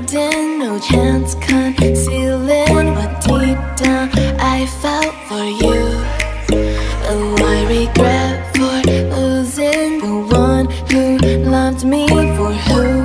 hiding, no chance concealing What deep down I felt for you. Oh, I regret for losing the one who loved me for who